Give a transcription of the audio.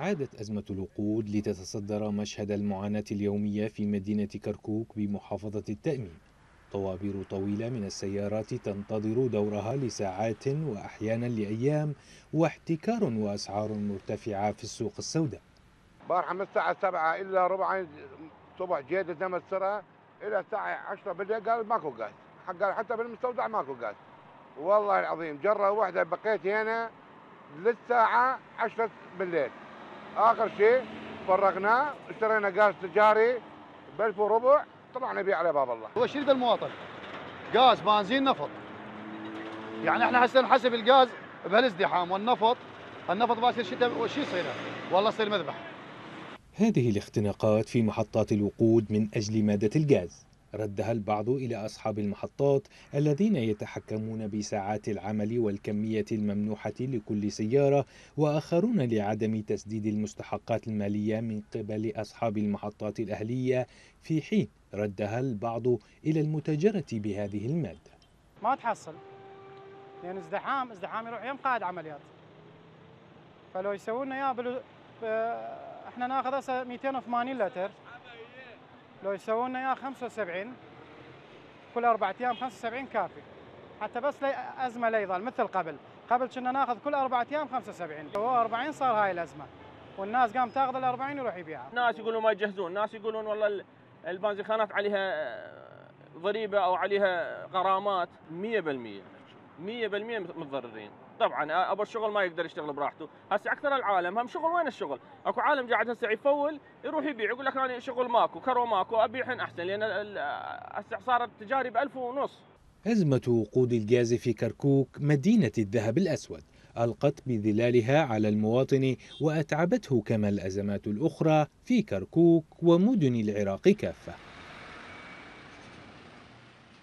عادت أزمة الوقود لتتصدر مشهد المعاناة اليومية في مدينة كركوك بمحافظة التأمين. طوابير طويلة من السيارات تنتظر دورها لساعات وأحيانا لأيام واحتكار وأسعار مرتفعة في السوق السوداء. بارحة من الساعة 7 إلا ربع صبح جيدة دم السرعة إلى الساعة 10 بالليل قال ماكو غاز قال حتى بالمستودع ماكو غاز والله العظيم جرة واحدة بقيت هنا للساعة 10 بالليل. آخر شيء فرغناه اشترينا غاز تجاري ب 1000 وربع. طلعنا بيه على باب الله. هو شريط المواطن. غاز بنزين نفط. يعني إحنا هسه نحسب الغاز بهالازدحام والنفط. النفط باكر الشتاء وش يصير؟ والله يصير مذبح. هذه الاختناقات في محطات الوقود من أجل مادة الغاز ردها البعض إلى أصحاب المحطات الذين يتحكمون بساعات العمل والكمية الممنوحة لكل سيارة وآخرون لعدم تسديد المستحقات المالية من قبل أصحاب المحطات الأهلية. في حين ردها البعض إلى المتجرة بهذه المادة. ما تحصل. لأن ازدحام ازدحام يروح يم قائد عمليات. فلو يسوون لنا اياه بلو... إحنا ناخذ هسه 280 لتر. لو يسوون لنا اياه 75 كل أربع أيام 75 كافي. حتى بس لي أزمة لا يظل مثل قبل. قبل كنا ناخذ كل أربع أيام 75 هو 40 صار هاي الأزمة. والناس قام تاخذ ال 40 يروح يبيعها. ناس يقولون ما يجهزون. ناس يقولون والله البنزيخانات عليها ضريبة أو عليها غرامات. 100% 100% متضررين. طبعا أبو الشغل ما يقدر يشتغل براحته. هسه أكثر العالم هم شغل وين الشغل؟ أكو عالم قاعد هسه يفول يروح يبيع يقول لك أنا شغل ماكو كرو ماكو أبيع أحسن لأن هسه صار التجاري ب 1000 ونص. أزمة وقود الغاز في كركوك مدينة الذهب الأسود ألقت بظلالها على المواطن وأتعبته كما الأزمات الأخرى في كركوك ومدن العراق كافة.